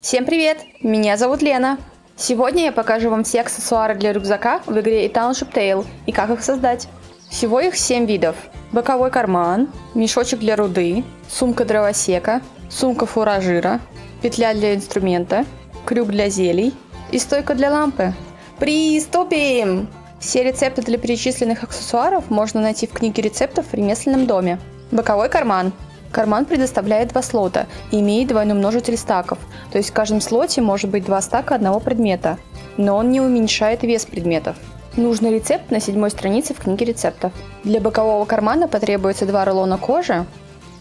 Всем привет! Меня зовут Лена. Сегодня я покажу вам все аксессуары для рюкзака в игре A Township Tale и как их создать. Всего их 7 видов. Боковой карман, мешочек для руды, сумка дровосека, сумка фуражира, петля для инструмента, крюк для зелий и стойка для лампы. Приступим! Все рецепты для перечисленных аксессуаров можно найти в книге рецептов в ремесленном доме. Боковой карман. Карман предоставляет два слота и имеет двойной множитель стаков, то есть в каждом слоте может быть два стака одного предмета, но он не уменьшает вес предметов. Нужный рецепт на седьмой странице в книге рецептов. Для бокового кармана потребуется два рулона кожи,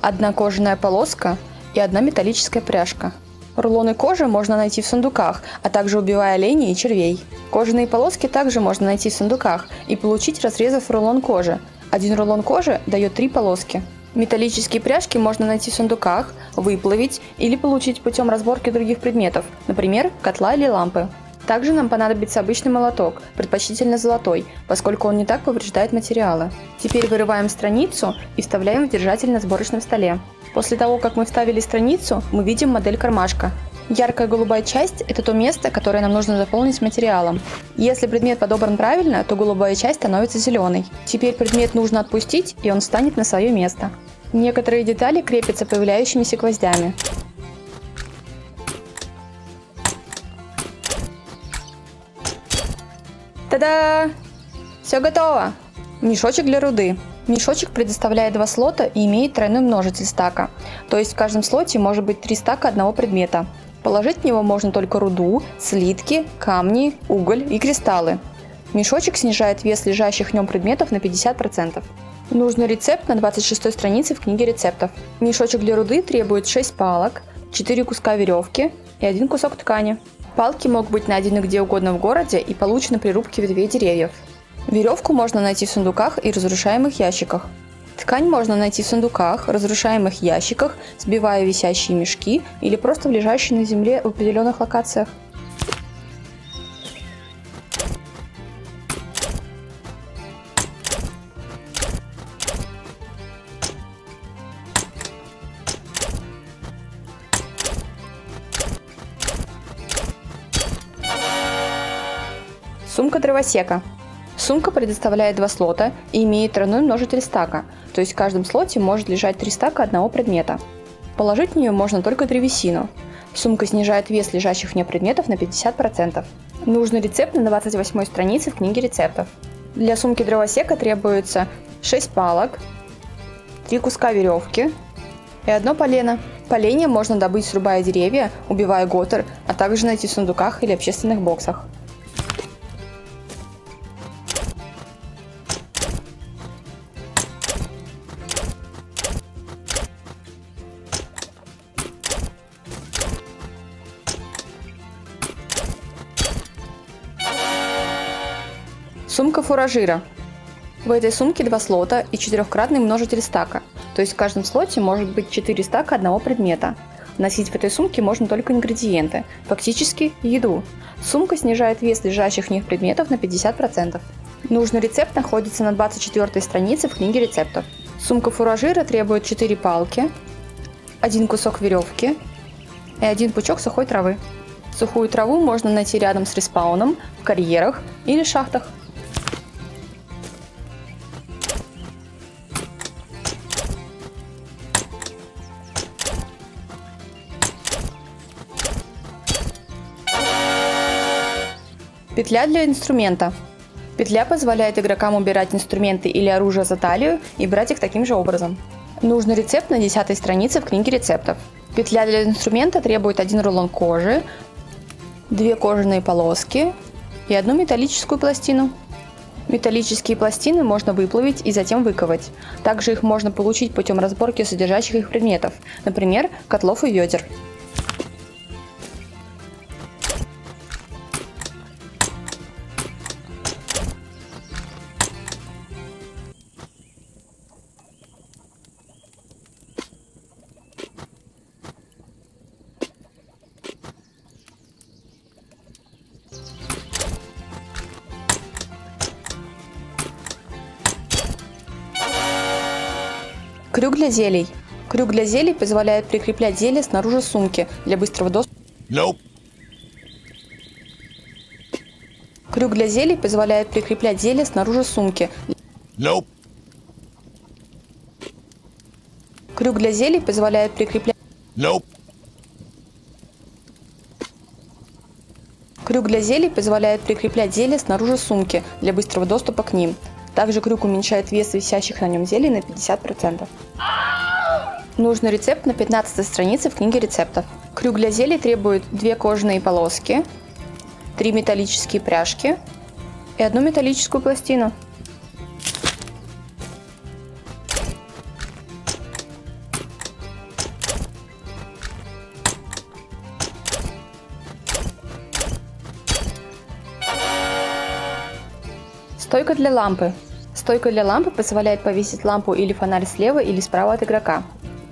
одна кожаная полоска и одна металлическая пряжка. Рулоны кожи можно найти в сундуках, а также убивая оленей и червей. Кожаные полоски также можно найти в сундуках и получить, разрезав рулон кожи. Один рулон кожи дает три полоски. Металлические пряжки можно найти в сундуках, выплавить или получить путем разборки других предметов, например, котла или лампы. Также нам понадобится обычный молоток, предпочтительно золотой, поскольку он не так повреждает материалы. Теперь вырываем страницу и вставляем в держатель на сборочном столе. После того, как мы вставили страницу, мы видим модель кармашка. Яркая голубая часть – это то место, которое нам нужно заполнить материалом. Если предмет подобран правильно, то голубая часть становится зеленой. Теперь предмет нужно отпустить, и он встанет на свое место. Некоторые детали крепятся появляющимися гвоздями. Та-да! Все готово! Мешочек для руды. Мешочек предоставляет два слота и имеет тройной множитель стака, то есть в каждом слоте может быть три стака одного предмета. Положить в него можно только руду, слитки, камни, уголь и кристаллы. Мешочек снижает вес лежащих в нем предметов на 50%. Нужный рецепт на 26 странице в книге рецептов. Мешочек для руды требует 6 палок, 4 куска веревки и 1 кусок ткани. Палки могут быть найдены где угодно в городе и получены при рубке ветвей деревьев. Веревку можно найти в сундуках и разрушаемых ящиках. Ткань можно найти в сундуках, разрушаемых ящиках, сбивая висящие мешки или просто в лежащей на земле в определенных локациях. Сумка дровосека. Сумка предоставляет два слота и имеет тройной множитель стака, то есть в каждом слоте может лежать три стака одного предмета. Положить в нее можно только древесину. Сумка снижает вес лежащих в ней предметов на 50%. Нужный рецепт на 28 странице в книге рецептов. Для сумки дровосека требуется 6 палок, 3 куска веревки и одно полено. Поленья можно добыть, срубая деревья, убивая готер, а также найти в сундуках или общественных боксах. Сумка фуражира. В этой сумке два слота и четырехкратный множитель стака, то есть в каждом слоте может быть 4 стака одного предмета. Носить в этой сумке можно только ингредиенты, фактически еду. Сумка снижает вес лежащих в них предметов на 50%. Нужный рецепт находится на 24 странице в книге рецептов. Сумка фуражира требует 4 палки, один кусок веревки и один пучок сухой травы. Сухую траву можно найти рядом с респауном, в карьерах или шахтах. Петля для инструмента. Петля позволяет игрокам убирать инструменты или оружие за талию и брать их таким же образом. Нужный рецепт на 10 странице в книге рецептов. Петля для инструмента требует один рулон кожи, две кожаные полоски и одну металлическую пластину. Металлические пластины можно выплавить и затем выковать. Также их можно получить путем разборки содержащих их предметов, например, котлов и ведер. Крюк для зелий. Крюк для зелий позволяет прикреплять зелье снаружи сумки для быстрого доступа. Nope. Крюк для зелий позволяет прикреплять зелье снаружи сумки. Nope. Крюк для зелий позволяет прикреплять... Nope. Крюк для зелий позволяет прикреплять зелье снаружи сумки для быстрого доступа к ним. Также крюк уменьшает вес висящих на нем зелий на 50%. Нужный рецепт на 15 странице в книге рецептов. Крюк для зелий требует две кожаные полоски, три металлические пряжки и одну металлическую пластину. Стойка для лампы. Стойка для лампы позволяет повесить лампу или фонарь слева или справа от игрока.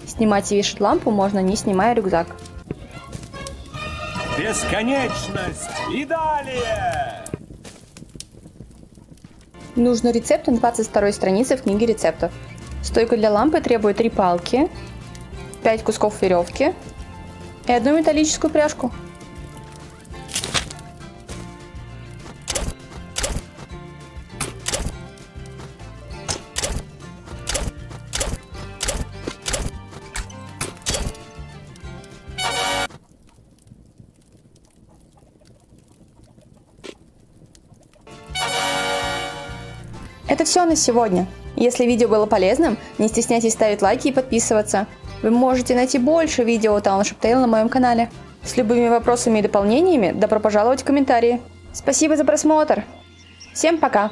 Снимать и вешать лампу можно не снимая рюкзак. Бесконечность и далее! Нужный рецепт на 22 странице в книге рецептов. Стойка для лампы требует 3 палки, 5 кусков веревки и одну металлическую пряжку. Это все на сегодня. Если видео было полезным, не стесняйтесь ставить лайки и подписываться. Вы можете найти больше видео Township Tale на моем канале. С любыми вопросами и дополнениями добро пожаловать в комментарии. Спасибо за просмотр. Всем пока!